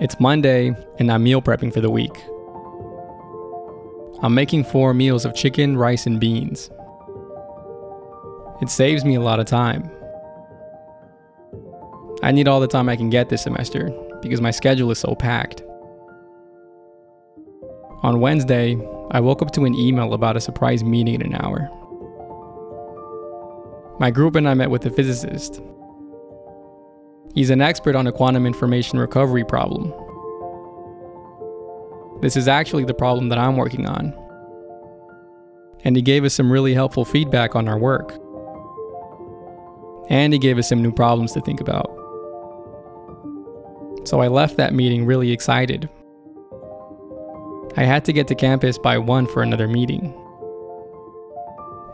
It's Monday, and I'm meal prepping for the week. I'm making four meals of chicken, rice, and beans. It saves me a lot of time. I need all the time I can get this semester because my schedule is so packed. On Wednesday, I woke up to an email about a surprise meeting in an hour. My group and I met with a physicist He's an expert on a quantum information recovery problem. This is actually the problem that I'm working on. And he gave us some really helpful feedback on our work. And he gave us some new problems to think about. So I left that meeting really excited. I had to get to campus by 1 for another meeting.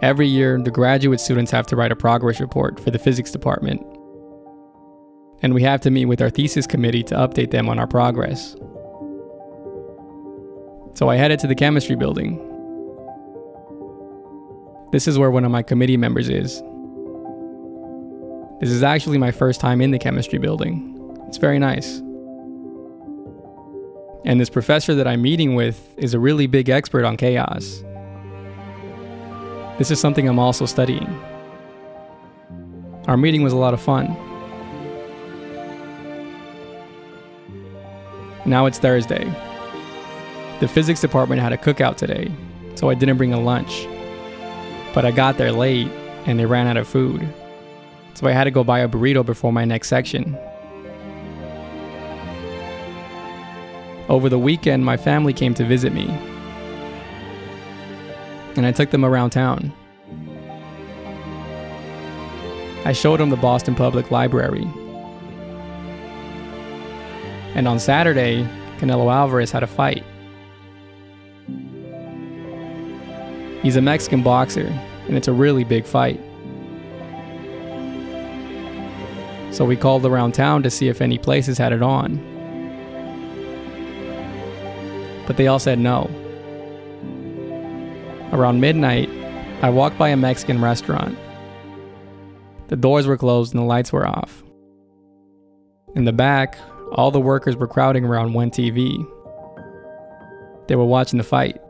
Every year, the graduate students have to write a progress report for the physics department and we have to meet with our thesis committee to update them on our progress. So I headed to the chemistry building. This is where one of my committee members is. This is actually my first time in the chemistry building. It's very nice. And this professor that I'm meeting with is a really big expert on chaos. This is something I'm also studying. Our meeting was a lot of fun. Now it's Thursday. The physics department had a cookout today, so I didn't bring a lunch. But I got there late and they ran out of food. So I had to go buy a burrito before my next section. Over the weekend, my family came to visit me. And I took them around town. I showed them the Boston Public Library and on Saturday, Canelo Alvarez had a fight. He's a Mexican boxer, and it's a really big fight. So we called around town to see if any places had it on. But they all said no. Around midnight, I walked by a Mexican restaurant. The doors were closed and the lights were off. In the back all the workers were crowding around one TV. They were watching the fight.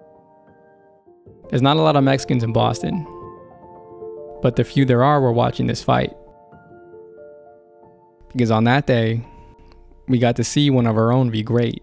There's not a lot of Mexicans in Boston, but the few there are were watching this fight. Because on that day, we got to see one of our own be great.